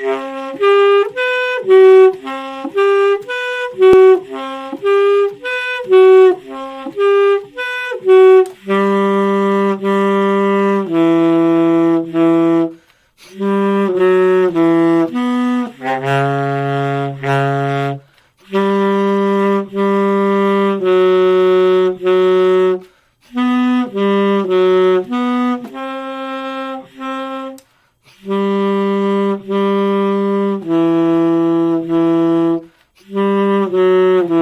Mm-hmm. Mm-hmm.